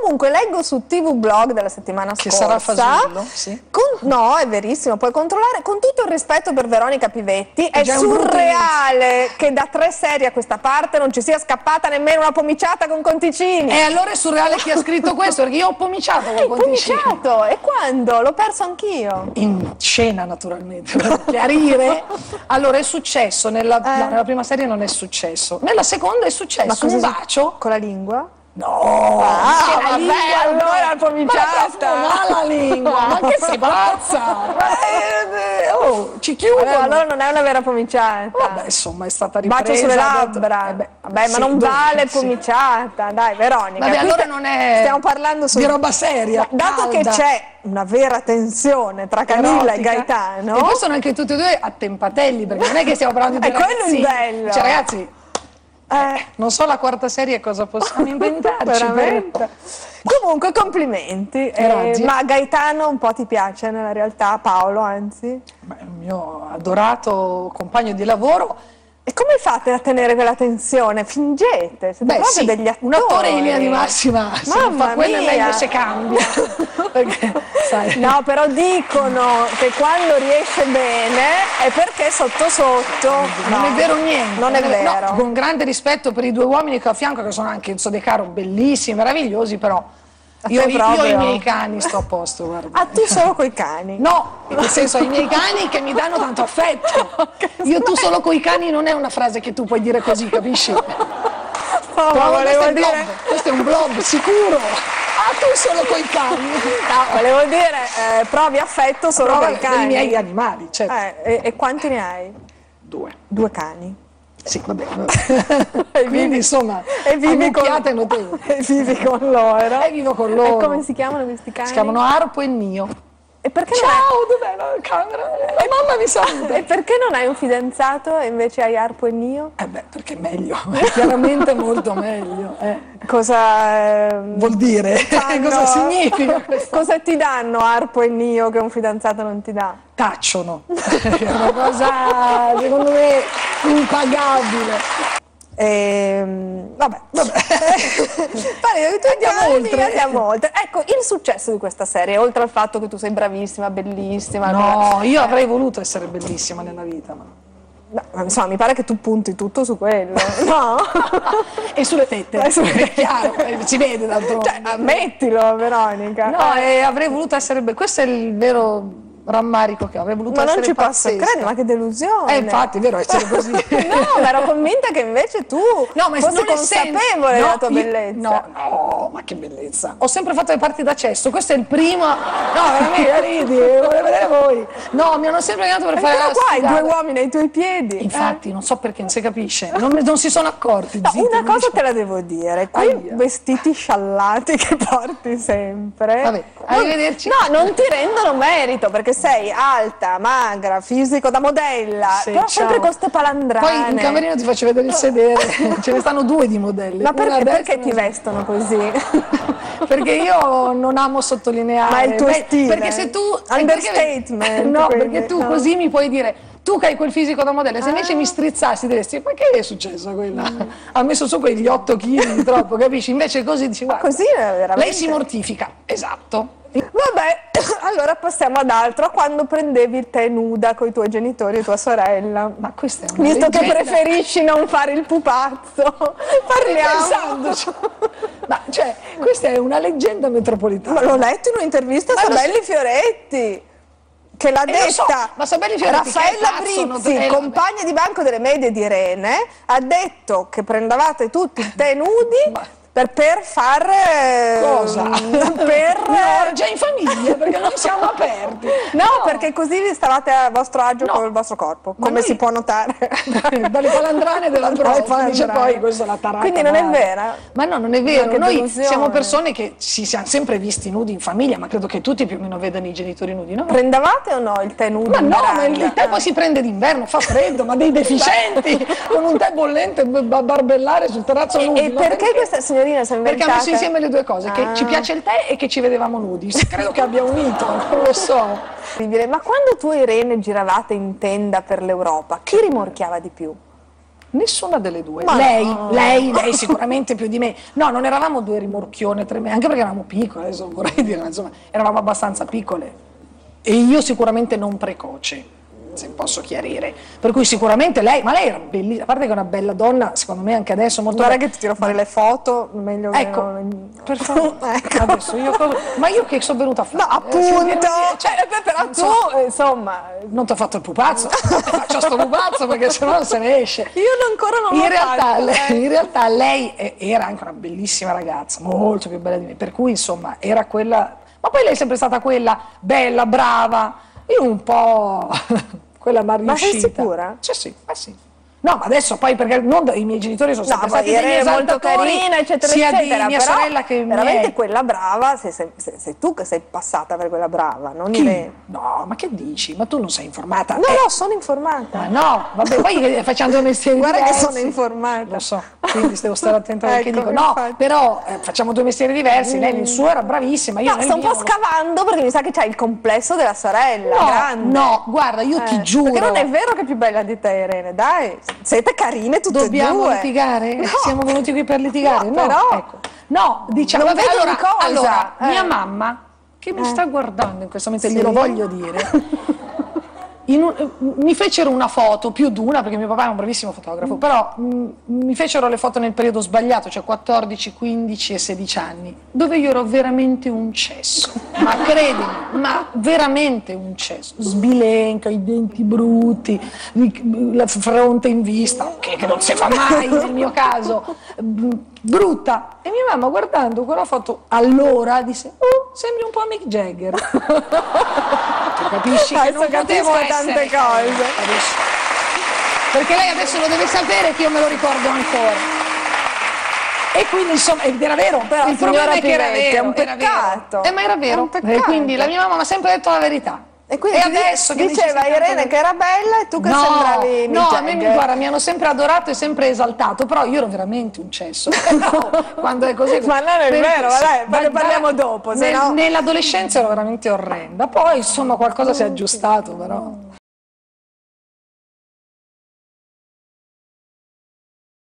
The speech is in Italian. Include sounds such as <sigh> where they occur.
Comunque leggo su TV Blog della settimana Che scorsa. sarà fasullo, sì. Con- no, è verissimo, puoi controllare. Con tutto il rispetto per Veronica Pivetti, è un brutto surreale che da tre serie a questa parte non ci sia scappata nemmeno una pomiciata con Conticini. E allora è surreale chi ha scritto questo, perché io ho pomiciato con Conticini. pomiciato? E quando? L'ho perso anch'io. In scena naturalmente, per chiarire. Allora è successo, nella, Eh. no, nella prima serie non è successo, nella seconda è successo un cosa- bacio. Con la lingua? No, Ah, vabbè, lingua, allora ma- il pomiciata. Ma non la lingua, ma <laughs> che sei pazza? Eh, oh, ci. Vabbè, allora non è una vera pomiciata. Vabbè, insomma, è stata ripresa. Bacio sulle labbra. eh beh, Vabbè, ma sì, non dove- vale sì. pomiciata. Dai, Veronica. Vabbè, allora non è Stiamo parlando su di roba seria. Dato che c'è una vera tensione tra Camilla e erotica. Gaetano. E poi sono anche tutti e due attempatelli, perché non è che stiamo parlando <laughs> di È due quello il ragazzini. bello. Cioè, ragazzi, Eh, non so la quarta serie cosa possiamo <laughs> inventarci. Comunque, complimenti. Eh, ma Gaetano un po' ti piace nella realtà, Paolo, anzi? Beh, il mio adorato compagno di lavoro. E come fate a tenere quella tensione? Fingete? Siete Beh, sì, degli attori. un attore in linea di massima, se Mamma quello è meglio se cambia. <laughs> Perché, No, però dicono che quando riesce bene è perché sotto sotto. non no, è vero niente. Non è no, vero. con grande rispetto per i due uomini che ho a fianco, che sono anche Enzo De Caro, bellissimi, meravigliosi, però io, te io e i proprio? miei cani sto a posto, guarda. Ah, tu solo coi cani. No, nel senso i miei cani che mi danno tanto affetto. <laughs> Io tu solo coi cani non è una frase che tu puoi dire così, capisci? <laughs> No, ma volevo questo, è un dire, questo è un blob, sicuro. Ah, tu solo coi cani. no, volevo dire eh, provi affetto solo Prova coi cani. i miei animali, certo. Eh, e, e quanti ne hai? Due. Due cani. Sì, va bene. va bene. Quindi insomma, E vivi con, <laughs> e vivi con loro. E vivo con loro. E come si chiamano questi cani? Si chiamano Arpo e Nio. E perché Ciao, dov'è la camera? La mamma mi saluta. hai, e perché non hai un fidanzato e invece hai Arpo e Nio? Eh beh, perché è meglio, <laughs> chiaramente molto meglio. eh. Cosa ehm, Vuol dire, <laughs> fanno- cosa significa? <laughs> Cosa ti danno Arpo e Nio che un fidanzato non ti dà? Tacciono, è una cosa secondo me impagabile. Ehm, vabbè, vabbè. <laughs> Vale, tu Andiamo oltre. Andiamo oltre. Ecco, il successo di questa serie, oltre al fatto che tu sei bravissima, bellissima. No, io avrei voluto essere bellissima nella vita, ma... No, ma insomma, mi pare che tu punti tutto su quello. <laughs> No? E sulle tette, Eh, sulle è chiaro, eh, si vede d'altronde. cioè, ammettilo, Veronica. No, e avrei voluto essere bella. Questo è il vero rammarico che avrei voluto ma non essere ci posso pazzesca. credere, ma che delusione. Eh, infatti, è vero, essere così. <laughs> no, ma ero convinta che invece tu No, ma fossi non consapevole della no, tua bellezza. No, no, ma che bellezza. Ho sempre fatto le parti d'accesso, questo è il primo. No, veramente ridi, vorrei vedere voi. No, mi hanno sempre chiamato per fare la qua, i due uomini ai tuoi piedi. Infatti, non so perché, non si capisce. Non, non si sono accorti. No, zitti, una non cosa dico- te la devo dire, quei Aia. vestiti sciallati che porti sempre. Vabbè, arrivederci. No, non ti rendono merito perché sei alta, magra, fisico da modella, Sì, però sempre ciao. con queste palandrane. Poi in camerino ti faccio vedere il sedere, <laughs> ce ne stanno due di modelli. Ma perché, perché ti vestono così? <laughs> Perché io non amo sottolineare. Ma è il tuo Beh, stile. Perché se tu. Understatement, perché- <laughs> no, quindi, perché tu no. così mi puoi dire. Tu che hai quel fisico da modello, se invece mi strizzassi diresti ma che è successo a quella? Ha messo su quegli 8 kg di troppo, capisci? Invece così dici guarda, Così è veramente. lei si mortifica, esatto. Vabbè, <coughs> allora passiamo ad altro. Quando prendevi il tè nuda con i tuoi genitori e tua sorella. Ma questa è una Visto che leggenda. preferisci non fare il pupazzo, <laughs> parliamo. Ma cioè, questa è una leggenda metropolitana. Ma l'ho letto in un'intervista a Sabelli Fioretti. Che l'ha Eh, lo so, detta ma Sabelli Fioretti che Raffaella Brizzi, eh, compagna di banco delle medie di Rene, ha detto che prendevate tutti il tè nudi Ma- per, per far eh, Cosa? <laughs> per No, già in famiglia, perché noi siamo aperti. No, perché così vi stavate a vostro agio No. con il vostro corpo, Ma come noi- si può notare. <laughs> dalle palandrane della prof, dice poi questa è la tarata Quindi non è vera? ma no non è vero noi delusione. siamo persone che ci siamo sempre visti nudi in famiglia ma credo che tutti più o meno vedano i genitori nudi no? Prendavate o no il tè nudo? ma no, ma il tè poi si prende d'inverno, fa freddo, ma dei deficienti <laughs> con un tè bollente barbellare sul terrazzo nudi. E ma perché questa signorina si è Perché ha messo insieme le due cose, che Ah. ci piace il tè e che ci vedevamo nudi. <laughs> Credo che abbia unito, non lo so. Ma quando tu e Irene giravate in tenda per l'Europa, chi rimorchiava di più? Nessuna delle due. Ma lei, no. lei, lei sicuramente più di me. No, non eravamo due rimorchione tremendi, anche perché eravamo piccole, adesso vorrei dire, ma insomma, eravamo abbastanza piccole. E io sicuramente non precoce, se posso chiarire. Per cui sicuramente lei, ma lei era bellissima, a parte che è una bella donna, secondo me anche adesso molto Guarda bella. che ti tiro fuori le foto, meglio che Ecco, non- per <laughs> favore, Ecco. adesso io cosa- ma io che sono venuta a fare? No, Eh, appunto, cioè, Eh, beh, però insomma, tu, insomma, non ti ho fatto il pupazzo, faccio sto pupazzo perché sennò non se ne esce. io ancora non In realtà, fatto, lei, eh. in realtà lei era anche una bellissima ragazza, molto più bella di me, per cui insomma era quella, ma poi lei è sempre stata quella bella, brava, io un po' quella mal Ma sei sicura? Sì, sì, ma sì. No, ma adesso poi perché non i miei genitori sono No, sempre stati degli molto carina, eccetera, sia eccetera. di mia però sorella che veramente miei. quella brava, sei, sei- sei- tu che sei passata per quella brava, non Chi? Irene. No, ma che dici? Ma tu non sei informata? No, Eh, no, sono informata. Ma no, vabbè, poi che facciamo due mestieri Guarda che diversi. sono informata. Lo so, quindi devo stare attenta a quello che Ecco, dico. No, infatti. però eh, facciamo due mestieri diversi. Lei nel suo era bravissima. Io No, sto un po' scavando perché mi sa che c'hai il complesso della sorella, No, grande. no, guarda, io ti Eh, giuro. Perché non è vero che è più bella di te, Irene, dai. Siete carine tutte Dobbiamo e due. litigare? No. Siamo venuti qui per litigare? No, però- ecco. No, diciamo Non vedo allora, cosa, allora, eh. mia mamma che mi Eh. sta guardando in questo momento, Sì. glielo voglio dire. <laughs> un- eh, mi fecero una foto, più di una, perché mio papà è un bravissimo fotografo, però mh, mi fecero le foto nel periodo sbagliato, cioè 14, 15 e 16 anni, dove io ero veramente un cesso, ma credimi, ma veramente un cesso, sbilenca, i denti brutti, la fronte in vista, che, che non si fa mai nel mio caso, brutta. E mia mamma guardando quella foto allora disse, oh, sembri un po' Mick Jagger. <laughs> Capisci che non potevo tante cose. capisci? Perché lei adesso lo deve sapere che io me lo ricordo ancora. E quindi insomma, era vero, Però, il problema è che era Pivetti, è vero, un era vero. peccato. Eh, ma era vero. peccato. E quindi la mia mamma mi ha sempre detto la verità. E quindi ti adesso che diceva Irene che era bella e tu che no, sembravi no, a me mi, guarda, mi hanno sempre adorato e sempre esaltato, però io ero veramente un cesso. <laughs> Quando è così. Ma non è per- vero, vabbè, poi ne ma- parliamo dopo, nel- no- Nell'adolescenza ero veramente orrenda, poi insomma qualcosa si è aggiustato, però.